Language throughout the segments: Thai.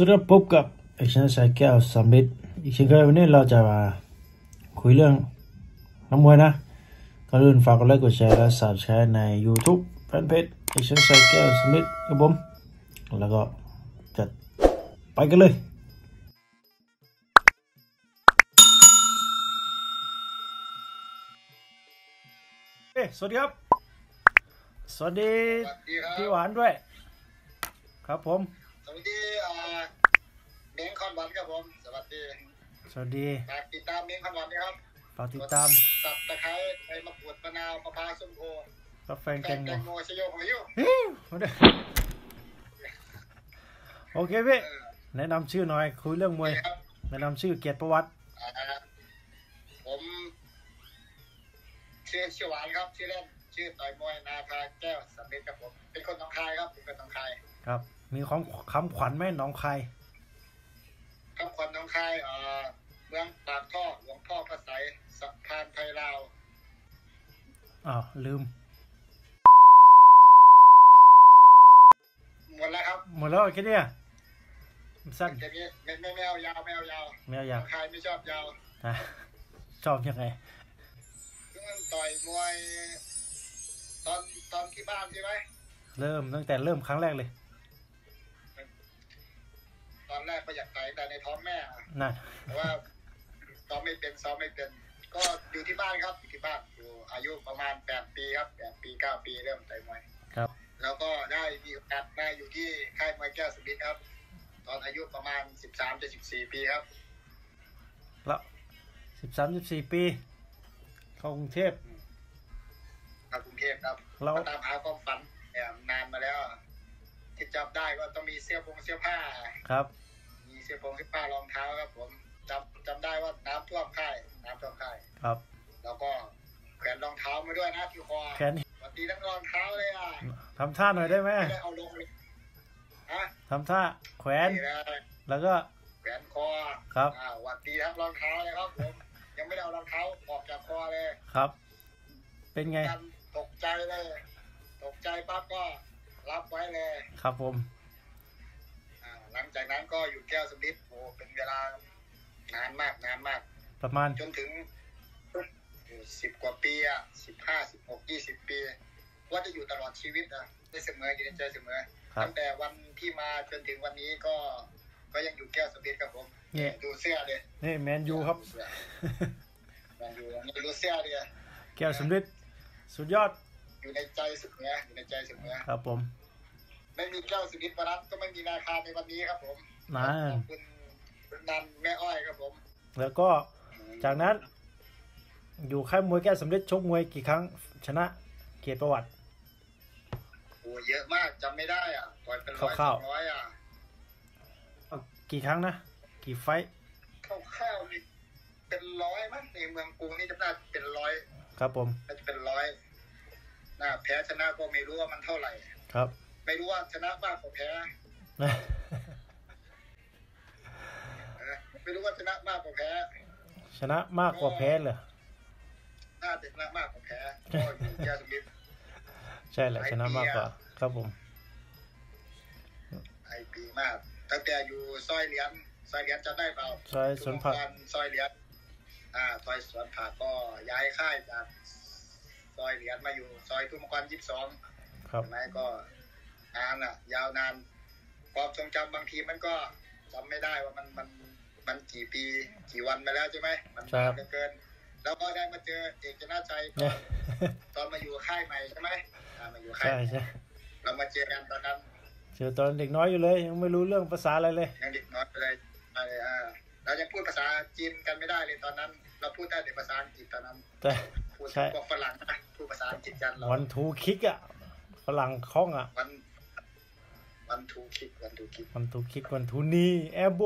สุดท้ายพบกับเอกชันสายแก้วสำลิดอีกเช่นเคยวันนี้เราจะมาคุยเรื่องน้ำมวยนะก่อนอื่นฝากกดไลค์กดแชร์และ subscribe ใน YouTube แฟนเพจเอกชันสายแก้วสำลิดครับผม แล้วก็จัดไปกันเลยเอ้ยสวัสดีครับ สวัสดีสวัสดีครับพี่หวานด้วย ครับผม สวัสดีอ่า เม้งคอนวันครับผม สวัสดีสวัสดีฝากติดตามเม้งคอนวันนะครับฝากติดตามสับตะไคร้ใบมะกรูดมะนาวมะพร้าวส้มโอกาแฟแตแตงงแตโมงโมชโยของยูฮิ้วมาเด้อโอเคพี่เออแนะนำชื่อหน่อย คุยเรื่องมวยครับแนะนำชื่อเกียรติประวัติอ่าผมชื่อชื่อหวานครับชื่อเล่นชื่อต่อยมวยนาคาแก้วสำเร็จครับผมเป็นคนหนองคายครับเป็นคนหนองคายครับ มีของคำขวัญไหมหน้องคาย คำขวัญหนองคายอ่าเมืองปากท่อหลวงพ่อพระไสยสะพานไทยลาวอ้าวลืม หมดแล้วครับหมดแล้วแค่เนี้ยมันสั้นอย่างนี้ไม่ไม่ไม่เอายาวไม่เอายาวไม่เอาหอนยาอกงคายไม่ชอบยาวนะชอบยังไงเพิ่งต่อยมวย ตอนตอนที่บ้านใช่ไหมเริ่มตั้งแต่เริ่มครั้งแรกเลย ตอนแรกก็อยากต่อยแต่ในท้องแม่อะนั่นแต่ว่าซ้อมไม่เป็นซ้อมไม่เป็น ก็อยู่ที่บ้านครับอยู่ที่บ้านอยู่อายุประมาณแปดปีครับแปดปีเก้าปีเริ่มต่อยมวยครับ แล้วก็ได้มีโอกาสได้อยู่ที่ค่ายมวยแก้วสุบิทครับ ตอนอายุประมาณสิบสามจะสิบสี่ปีครับ แล้วสิบสามสิบสี่ปี เข้ากรุงเทพครับกรุงเทพครับเราก็ตามหาความฝันเนี่ยนานมาแล้ว ที่จำได้ก็ต้องมีเสื้อผงเสื้อผ้า ครับ มีเสื้อผงเสื้อผ้ารองเท้าครับ ผมจำจำได้ว่าน้ำท่วมค่ายน้ำท่วมค่ายครับ แล้วก็แขวนรองเท้ามาด้วยนะที่คอแค่นี้สวัสดีทั้งรองเท้าเลยอะทำท่าหน่อยได้ไหมไม่ได้เอาลงเลยฮะทำท่าแขวนนี่นะแล้วก็แขวนคอครับอ่าสวัสดีทั้งรองเท้าเลยครับผมยังไม่ได้เอารองเท้าออกจากคอเลยครับ เป็นไงกันตกใจเลย ตกใจปั๊บก็ รับไว้เลยครับผมอ่าหลังจากนั้นก็อยู่แก้วสมิธโอ้เป็นเวลานานมากนานมาก ประมาณจนถึงสิบกว่าปีอะสิบห้าสิบหกยี่สิบปีว่าจะอยู่ตลอดชีวิตอะได้เสมออยู่ในใจเสมอครับตั้งแต่วันที่มาจนถึงวันนี้ก็ ก็ยังอยู่แก้วสมิธครับผมเนี่ยดูเสื้อเลยนี่แมนยูครับดูเสื้อแมนยูนี่ดูเสื้อเลยแก้วสำริดสุดยอด อยู่ในใจเสมออยู่ในใจเสมอครับผม ไม่มีแก้วสมิธวันนั้นก็ไม่มีนาคาในวันนี้ครับผมนั่นขอบคุณคุณนันแม่อ้อยครับผม แล้วก็จากนั้น อยู่ค่ายมวยแก้วสำริดชกมวยกี่ครั้ง ชนะเกียรติประวัติโอ้เยอะมากจำไม่ได้อะต่อยเป็นร้อยคสร่าอวงๆร้อยอะกี่ครั้งนะ กี่ไฟท์ข้าวๆนี่เป็นร้อยมั้งในเมืองกรุงนี่จำได้เป็นร้อย ครับผม พ้ชนะก็ไม่รู้ว่ามันเท่าไหร่ ครับ ไม่รู้ว่าชนะมากกว่าแพ้เออไม่รู้ว่าชนะมากกว่าแพ้ ชนะมากกว่าแพ้เลยน่าจะชนะมากกว่าแพ้ก็อยู่แก้วสมิธใช่แหละชนะมากกว่า ครับผมไอปีมาก ตั้งแต่อยู่ซอยเหรียญซอยเหรียญจำได้เปล่าซอยสวนผักทุมังซอยเหรียญอ่าซอยสวนผักก็ย้ายค่ายจาก ซอยเหรียญมาอยู่ ซอยทุ่งมังกรยี่สิบสองครับใช่ไหมก็นานอะ ยาวนานความทรงจำบางทีมันก็จำไม่ได้ว่ามันมันมันกี่ปีกี่วันมาแล้วใช่ไหมมันครันาบนเหลือเกิน แล้วก็ได้มาเจอเอกชนะชัยตเนี่อยนตอนมาอยู่ค่ายใหม่ใช่ไหมอ่ามาอยู่ค่ายใช่ใช่เรามาเจอกันตอนนั้นเจอตอนเด็กน้อยอยู่เลย ยังไม่รู้เรื่องภาษาอะไรเลยยังเด็กน้อยเลยอะไรอ่าเรายังพูดภาษาจีนกันไม่ได้เลยตอนนั้น เราพูดได้แต่ภาษาอังกฤษตอนนั้นแต่พูดใช่พวกฝรั่งนะพูดภาษาอังกฤษกันเรา one two kick อะฝรั่งคล่องอะ one one two kick one two kick one two kick one two knee elbow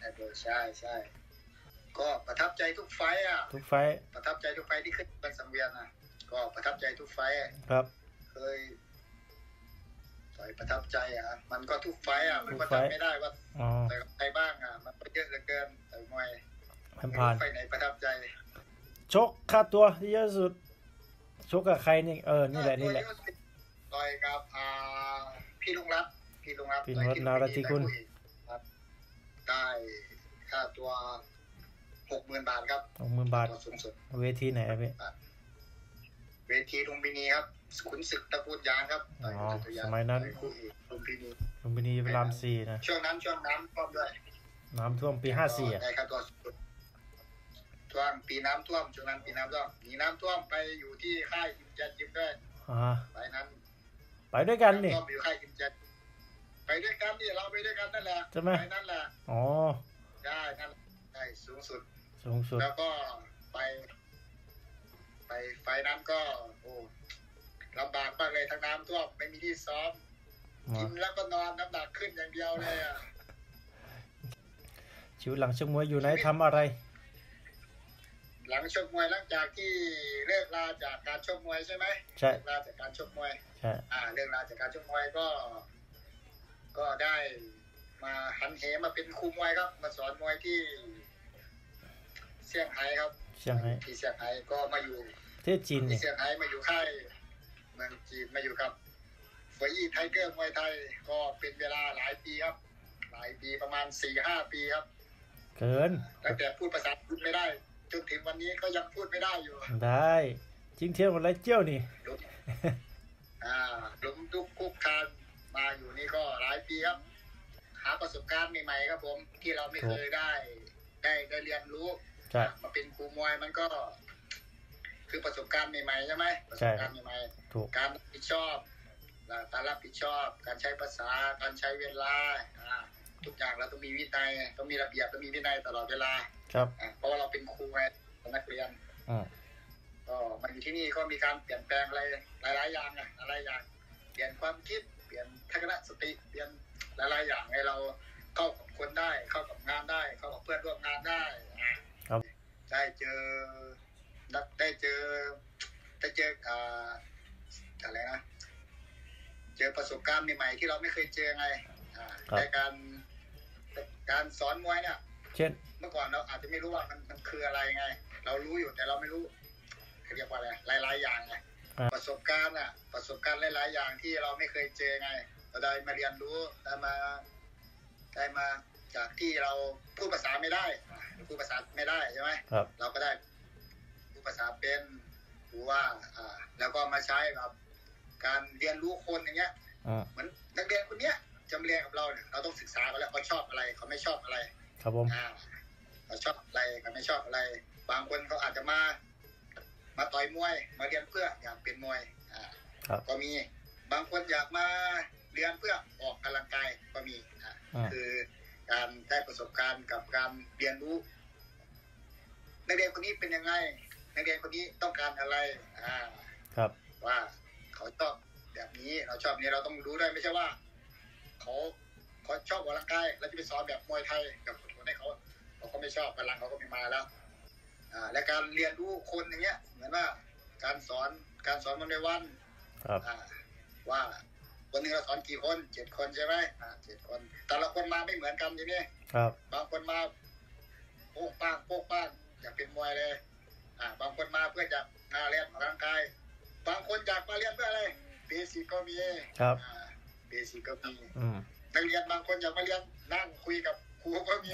เออใช่ใช่ก็ประทับใจทุกไฟต์อะ ทุกไฟท์ประทับใจทุกไฟต์ที่ขึ้นเป็นสังเวียนอะ ก็ประทับใจทุกไฟต์อะครับ เคยต่อยประทับใจอะ มันก็ทุกไฟต์อะ มันก็ทุกไฟต์จำไม่ได้ว่าอ๋อต่อยกับใครบ้างอะ มันก็เยอะเหลือเกินต่อยมวยผ่านไม่ผ่านรู้ไฟต์ไหนประทับใจ ชกค่าตัวที่เยอะสุด ชกกับใครนี่เออนี่แหละนี่แหละต่อยกับอ่าพี่ลุงรัตน์พที่ลงรับพี่โน้ตนาราธิคุณครับได้ค่าตัวหกหมื่นบาทครับหกหมื่นบาทตัวสูงสุดเวทีไหนอะพี่เวทีลุมพินีครับขุนศึกตระกูลยางครับอ๋อต่อยุทธสมัยนั้นต่อคู่เอกลุมพินีลุมพินีพระรามสี่นะช่วงนั้นช่วงน้ำท่วมด้วย น้ำท่วมปีห้าสี่อะได้ค่าตัวสูงสุด ช่วงปีน้ำท่วมช่วงนั้นปีน้ำท่วมหนีน้ำท่วมไปอยู่ที่ค่ายกิมเจ็ดยิมด้วยอ่าไปนั้น ไปด้วยกันนี่น้ำท่วมอยู่ค่ายกิมเจ็ดไปด้วยกันนี่เราไปด้วยกันนั่นแหละใช่ไหมไปนั่นแหละอ๋อได้นั่นได้สูงสุด สูงสุด แล้วก็ไป ไปไฟนั้นก็โอ้ลำบากมากเลยทั้งน้ำท่วมไม่มีที่ซ้อมอ๋อกินแล้วก็นอนน้ำหนักขึ้นอย่างเดียวเลยอะชีวิตหลังชกมวยอยู่ไหนทำอะไร หลังชกมวยหลังจากที่เลิกลาจากการชกมวยใช่ไหมใช่เลิกลาจากการชกมวยใช่อ่าเลิกลาจากการชกมวยก็ ก็ได้มาหันเหมาเป็นครูมวยครับ มาสอนมวยที่เซี่ยงไฮ้ครับเชียงไฮ้ที่เซี่ยงไฮ้ก็มาอยู่ประเทศจีนที่นี่เซี่ยงไฮ้มาอยู่ค่ายเมืองจีนมาอยู่กับฟยี่ไทเกอร์มวยไทยก็เป็นเวลาหลายปีครับ หลายปีประมาณสี่ห้าปีครับ เกินตั้งแต่พูดภาษาพูดไม่ได้ จนถึงวันนี้ก็ยังพูดไม่ได้อยู่ ได้จริงเที่ยวอะไรเจี้ยวนี่ลุมอ่าลุมทุกคุกคานมาอยู่นี่ก็หลายปีครับ หาประสบการณ์ใหม่ๆครับผมที่เราไม่เคยได้ ได้ได้เรียนรู้ใช่มาเป็นครูมวยมันก็ คือประสบการณ์ใหม่ๆใช่ไหมประสบการณ์ใหม่ๆถูกการรับผิดชอบการรับผิดชอบ การใช้ภาษา การใช้เวลาอ่าทุกอย่างเราต้องมีวินัยต้องมีระเบียบต้องมีวินัยตลอดเวลา ครับอ่าเพราะว่าเราเป็นครูไงเป็นนักเรียนอืมก็มาอยู่ที่นี่ก็มีการเปลี่ยนแปลงอะไรหลาย ๆ อย่างอะหลายๆอย่าง เปลี่ยนความคิดเปลี่ยนทัศนสติเปลี่ยนหลาย ๆ อย่างให้เราเข้ากับคนได้ เข้ากับงานได้ เข้ากับเพื่อนร่วมงานได้อ่าครับได้เจอได้ได้เจอได้เจออ่าอะไรนะเจอประสบการณ์ใหม่ๆที่เราไม่เคยเจอไงอ่าครับในการการสอนมวยเนี่ย เช่น เมื่อก่อนเราอาจจะไม่รู้ว่ามันมันคืออะไรไง เรารู้อยู่แต่เราไม่รู้เรียกว่าอะไรหลาย ๆ อย่างไงครับประสบการณ์อะ ประสบการณ์หลาย ๆ อย่างที่เราไม่เคยเจอไงเราได้มาเรียนรู้ได้มาได้มาจากที่เราพูดภาษาไม่ได้อะพูดภาษาไม่ได้ใช่ไหมครับเราก็ได้พูดภาษาเป็นรู้ว่า อ่า แล้วก็มาใช้กับการเรียนรู้คนอย่างเงี้ยอ่าเหมือนนักเรียนคนเนี้ยจะมาเรียนกับเราเนี่ยเราต้องศึกษาเขาแล้วเขาชอบอะไรเขาไม่ชอบอะไร ครับผมอ่า เขาชอบอะไรเขาไม่ชอบอะไร บางคนเขาอาจจะมา มาต่อยมวย มาเรียนเพื่ออยากเป็นมวยอ่าครับก็มีบางคนอยากมาเรียนเพื่อออกกำลังกายก็มีอ่าอ่าคือการได้ประสบการณ์กับการเรียนรู้นักเรียนคนนี้เป็นยังไงนักเรียนคนนี้ต้องการอะไร อ่า ครับ ว่าเขาชอบแบบนี้เราชอบนี้เราต้องรู้ด้วยไม่ใช่ว่า เขาเขาชอบออกกำลังกายเราจะไปสอนแบบมวยไทยกับคนให้เขา เขาก็ไม่ชอบพลังเขาก็ไม่มาแล้วอ่าและการเรียนรู้คนอย่างเงี้ย เหมือนว่าการสอนการสอนมันในวันครับอ่าว่าวันหนึงเราสอนกี่คนเจ็ดคนใช่ไหมอ่าเจ็ดคน แต่ละคนมาไม่เหมือนกันทีนี้ครับ บางคนมาโป๊กป้างโป๊กป้างอยากเป็นมวยเลย อ่า บางคนมาเพื่อจะมาเรียนออกกำลังกาย บางคนอยากมาเรียนเพื่ออะไรเบสิกก็มีครับอ่าเบสิกก็มีอืมนักเรียนบางคนอยากมาเรียนนั่งคุยกับครูก็มี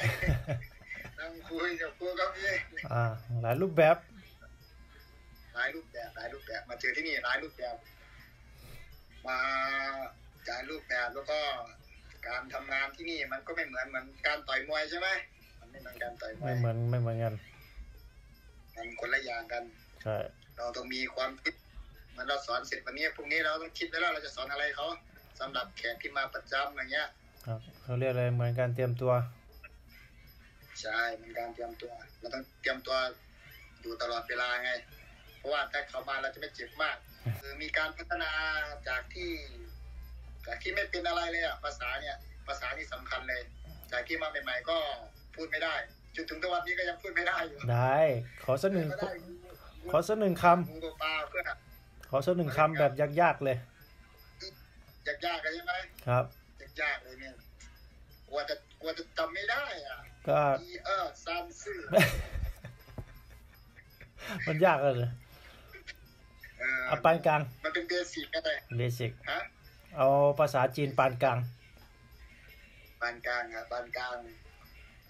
นั่งคุยกับครูก็มีอ่าหลายรูปแบบ หลายรูปแบบหลายรูปแบบ มาเจอที่นี่หลายรูปแบบ มาหลายรูปแบบแล้วก็การทำงานที่นี่มันก็ไม่เหมือนเหมือนการต่อยมวยใช่ไหมมันไม่เหมือนการต่อยมวไม่ยเหมือนไม่เหมือนกันมันคนละอย่างกันใช่เราต้องมีความคิดเหมันเราสอนเสร็จวันนี้พรุ่งนี้เราต้องคิดไว้แล้วเราจะสอนอะไรเขาสำหรับแขกที่มาประจำอย่างเงี้ย ครับเขาเรียกอะไรเหมือนการเตรียมตัว ใช่มันการเตรียมตัวเราต้องเตรียมตัวอยู่ตลอดเวลาไง เพราะว่าถ้าเขามาเราจะไม่เจ็บมาก คือมีการพัฒนาจากที่ จากที่ไม่เป็นอะไรเลยอะภาษาเนี่ยภาษานี่สำคัญเลย จากที่มาใหม่ๆก็พูดไม่ได้จนถึงทุกวันนี้ก็ยังพูดไม่ได้อยู่ได้ขอสักหนึ่งก็ได้ขอสักหนึ่งคงูตัวปลาเพื่อนำขอสักหนึ่งคำแบบยากๆเลยยากๆเลยใช่ไหมครับยากๆเลยเนี่ยกลัวจะกลัวจะจำไม่ได้อะ ก็ อีเออซันซื่อ มันยากเลย เออ เอาปานกลาง มันเป็นเบสิกอะไร เบสิก ฮะ เอาภาษาจีนปานกลาง ปานกลางครับปานกลาง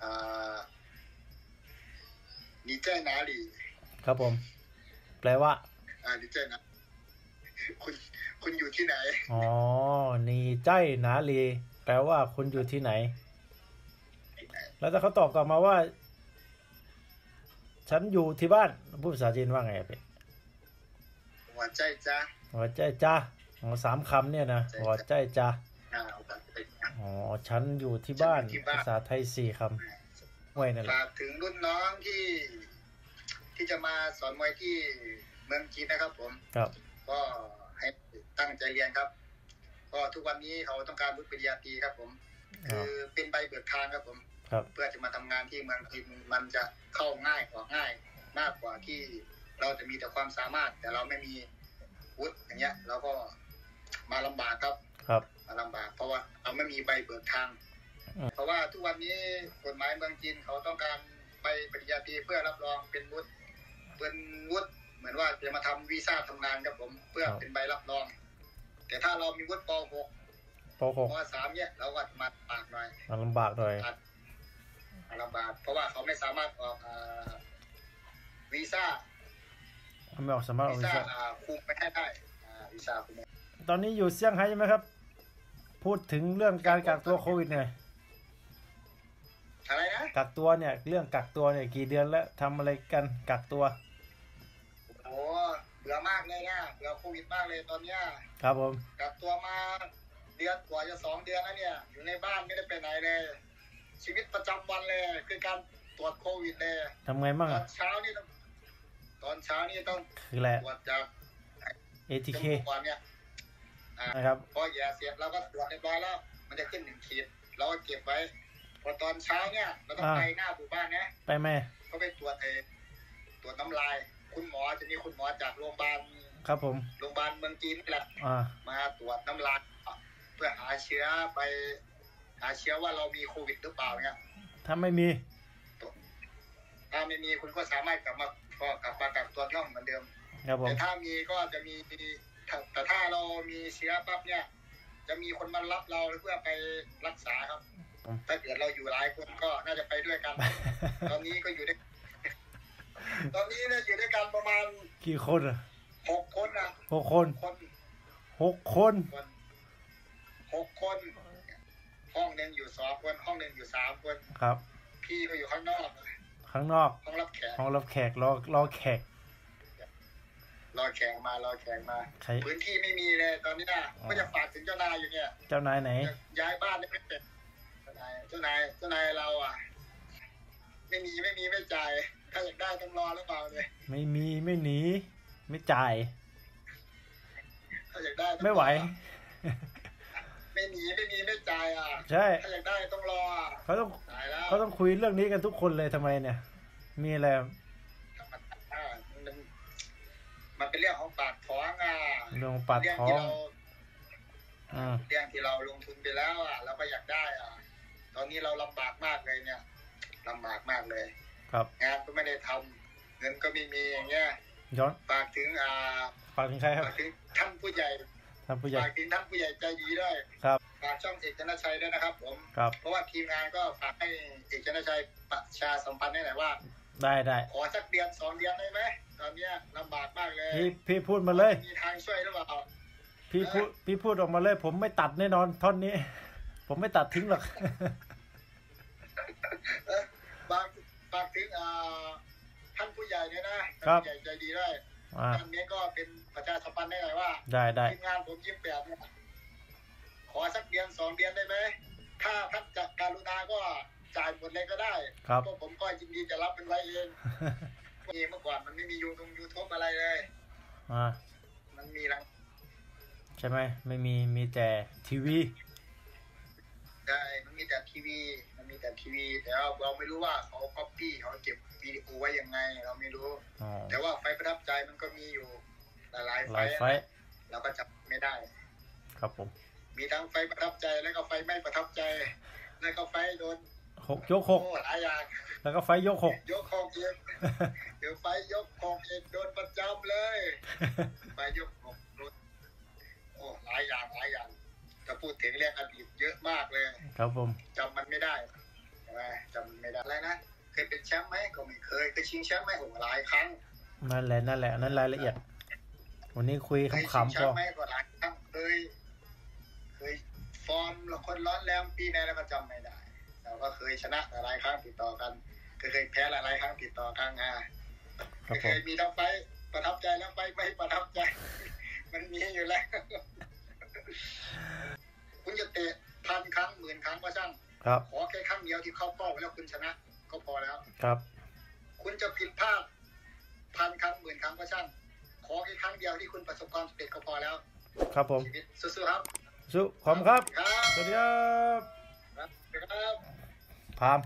อ่า你在哪里 ครับผม แปลว่า อ่า你在哪คุณคุณอยู่ที่ไหน อ๋อ นี่ใจหนาลีแปลว่าคุณอยู่ที่ไหน แล้วถ้าเขาตอบกลับมาว่า ฉันอยู่ที่บ้านพูดภาษาจีนว่าไงอะพี่หัวใจจ้าหัวใจจ้าอ๋อสามคำเนี่ยนะหัวใจจ้าอ่าหัวใจจ้าอ๋อฉันอยู่ที่บ้านฉันอยู่ที่บ้านภาษาไทยสี่คำไว้นั่นแหละฝากถึงรุ่นน้องที่ ที่จะมาสอนมวยที่เมืองจีนนะครับ ผมครับ ก็ให้ตั้งใจเรียนครับ ก็ทุกวันนี้เขาต้องการวุฒิปริญญาตรีครับ ผมอ๋อคือเป็นใบเบิกทางครับผมครับ เพื่อจะมาทำงานที่เมืองจีนมันจะเข้าง่ายออกง่าย มากกว่าที่เราจะมีแต่ความสามารถ แต่เราไม่มีวุฒิอย่างเงี้ยเราก็มาลำบากครับครับมาลำบาก เพราะว่าเราไม่มีใบเบิกทางอืมเพราะว่าทุกวันนี้กฎหมายเมืองจีนเขาต้องการใบปริญญาตรีเพื่อรับรองเป็นวุฒิเป็นวุฒิเหมือนว่าจะมาทำวีซ่าทำงานครับผมเพื่อเป็นใบรับรอง แต่ถ้าเรามีวุฒิป .6 ปหกม .3 เนี่ยเราก็มาปากหน่อยมันลำบากหน่อยอาจ ลำบากเพราะว่าเขาไม่สามารถออกอ่าวีซ่าไม่ออกสามารถอวีอกวีซ่าซ่าอ่าคุมไม่ให้ได้อ่าวีซ่าคุมไม่ตอนนี้อยู่เซี่ยงไฮ้ใช่ไหมครับ พูดถึงเรื่องการกักตัวโควิดหน่อยอะไรนะกักตัวเนี่ย เรื่องกักตัวเนี่ยกี่เดือนแล้วทำอะไรกันกักตัวโอ้เบื่อมากเลยนะเบื่อโควิดมากเลยตอนเนี้ยครับผมกักตัวมาเดือนกว่าจะสองเดือนแล้วเนี่ย อยู่ในบ้านไม่ได้ไปไหนเลย ชีวิตประจำวันเลยคือการตรวจโควิดเลยทำไงบ้างตออะนเช้านี่ต้องตอนเช้านี่ต้องคือแหละตรวจจาก ATK จมูกก่อนเนี่ยอ่านะครับพอแย่เสร็จเราก็ตรวจเรียบร้อยแล้ว มันจะขึ้นหนึ่งขีดเราก็เก็บไว้พอตอนเช้าเนี่ยเราต้องอ่าไปหน้าหมู่บ้านนะไปแม่เขาไปตรวจเอตรวจน้ำลาย คุณหมอจะมีคุณหมอจากโรงพยาบาลครับผมโรงพยาบาลเมืองจีนนี่แหละอ่ามาตรวจน้ำลายเพื่อหาเชื้อไป หาเชื้อว่าเรามีโควิดหรือเปล่าเนี่ยถ้าไม่มี ถ้าไม่มีคุณก็สามารถกลับมาก็กลับมากักตัวที่ห้องเหมือนเดิมครับผมแต่ถ้ามีก็จะมีถ้าแต่ถ้าเรามีเชื้อปั๊บเนี่ย จะมีคนมารับเราเพื่อไปรักษาครับอืมถ้าเกิดเราอยู่หลายคนก็น่าจะไปด้วยกัน ตอนนี้ก็อยู่ด้วยตอนนี้เนี่ยอยู่ด้วยกันประมาณกี่คนอะหกคนอะหกคนคนหกคนคนหกคน ห้องหนึ่งอยู่สองคนห้องหนึ่งอยู่สามคนครับ พี่ก็อยู่ข้างนอกข้างนอกห้องรับแขกห้องรับแขกรอรอแขกรอแขกมารอแขกมาใครพื้นที่ไม่มีเลยตอนนี้นะอ๋อก็จะฝากถึงเจ้านายอยู่เนี่ย เจ้านายไหนจะย้ายบ้านได้ไม่เป็นเจ้านายเจ้านายเจ้านายเราอะ ไม่มีไม่มีไม่จ่าย ถ้าอยากได้ต้องรอหรือเปล่าเนี่ยไม่มีไม่หนี ไม่จ่าย ถ้าอยากได้ต้องรอไม่ไหว ไม่หนีไม่มีไม่จ่ายอะใช่ถ้าอยากได้ต้องรออะเขาต้องตายแล้วเขาต้องคุยเรื่องนี้กันทุกคนเลยทำไมเนี่ย มีอะไรอ่ามันมันเป็นเรื่องของปากท้องอะเรื่องปากเรื่องท้อที่งเราอ่าเรื่องที่เราลงทุนไปแล้วอะเราก็อยากได้อะ ตอนนี้เราลำบากมากเลยเนี่ยลำบากมากเลย ครับงานก็ไม่ได้ทำเงินก็ไม่มีอย่างเงี้ยย้อนฝากถึงอ่าฝากถึงใครครับฝากถึงท่านผู้ใหญ่ ท่านผู้ใหญ่ฝากถึงท่านผู้ใหญ่ใจดีด้วยครับฝากช่องเอกชนะชัยด้วยนะครับ ผมครับเพราะว่าทีมงานก็ฝากให้เอกชนะชัยประชาสัมพันธ์ให้หน่อยว่า ได้ได้ขอสักเดือนสองเดือนได้ไหมตอนเนี้ยลำบากมากเลยพี่พี่พูดมาเลยมีทางช่วยหรือเปล่าพี่พูดพี่พูดออกมาเลย ผมไม่ตัดแน่นอนท่อนนี้ ผมไม่ตัดทิ้งหรอกเอ้ยฝากฝากถึงอ่าท่านผู้ใหญ่เนี่ยนะท่านผู้ใหญ่ใจดีด้วย อ่าท่านนี้ก็เป็นประชาสัมพันธ์ให้หน่อยว่าได้ได้ทีมงานผมยิ้มแบบเนี่ยขอสักเดือนสองเดือนได้ไหมถ้าท่านจะการุณาก็จ่ายหมดเลยก็ได้ครับเพราะผมก็ยินดีจะรับมันไว้เองมีเมื่อก่อนมันไม่มียูทงยูทูบอะไรเลยอ่ามันมีรังใช่ไหมไม่มีมีแต่ทีวีได้มันมีแต่ ทีวี มันมีแต่ทีวี แต่ว่าเราไม่รู้ว่าเขาก๊อปปี้เขาเก็บวิดีโอไว้ยังไง เราไม่รู้อ๋อแต่ว่าไฟประทับใจมันก็มีอยู่หลายๆไฟหลายไฟนะเราก็จับไม่ได้ ครับผมมีทั้งไฟประทับใจแล้วก็ไฟไม่ประทับใจ แล้วก็ไฟโดนหกยกหกโอ้หลายอย่างแล้วก็ไฟยกหก ยกหกเองเดี๋ยวไฟยกหกเองโดนประจำเลย ไฟยกหกโดนโอ้หลายอย่างหลายอย่างถ้าพูดถึงเรื่องอดีตเยอะมากเลย ครับผม ยเป็นแชมป์ไหมก็ไม่เคยเคยชิงแชมป์ไหมโอ้หลายครั้งนั่นแหละนั่นแหละนั่นรายละเอียด วันนี้คุยเคยชิงขำแชๆพอมป์ไหมก็หลายครั้งเคยเคยฟอร์มละคนร้อนแรงปีไหนแล้วก็จำไม่ได้แต่ก็เคยชนะหลายครั้งติดต่อกันก็เคยแพ้หลายๆครั้งติดต่อกันอะครับผเคมยมีทั้งไฟท์ประทับใจแล้วไฟท์ไม่ประทับใจ มันมีอยู่แล้วคุณจะเตะพันครั้งหมื่นครั้งก็ช่างครับขอแค่ครั้งเดียวที่เข้าเป้าแล้วคุณชนะ ก็พอแล้ว ครับ คุณจะผิดพลาดพันครั้งหมื่นครั้งก็ช่างขอแค่ครั้งเดียวที่คุณประสบความสำเร็จก็พอแล้ว ครับผมชีวิตสู้ๆครับสุขอบคุณครับ ครับสวัสดีครับครับ พาม